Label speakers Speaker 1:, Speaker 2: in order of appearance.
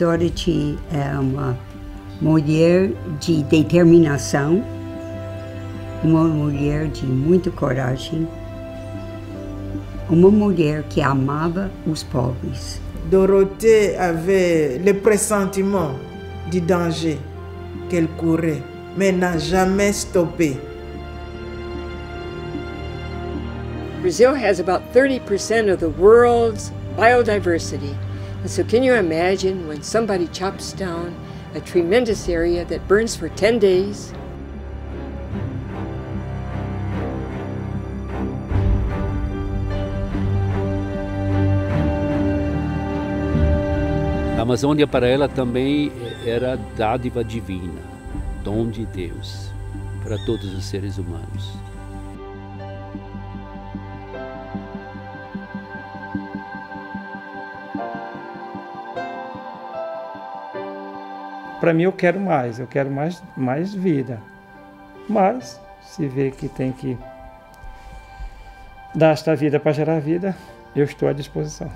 Speaker 1: Dorothy é uma mulher de determinação, uma mulher de muita coragem, uma mulher que amava os pobres.
Speaker 2: Dorothée avait le pressentiment du danger qu'elle courait, mais n'a jamais stoppé.
Speaker 3: Brazil has about 30% of the world's biodiversity. And so, can you imagine when somebody chops down a tremendous area that burns for 10 days?
Speaker 4: A Amazônia para ela também eh, era dádiva divina, dom de Deus para todos os seres humanos.
Speaker 5: Para mim eu quero mais, eu quero mais, mais vida. Mas se vê que tem que dar esta vida para gerar vida, eu estou à disposição.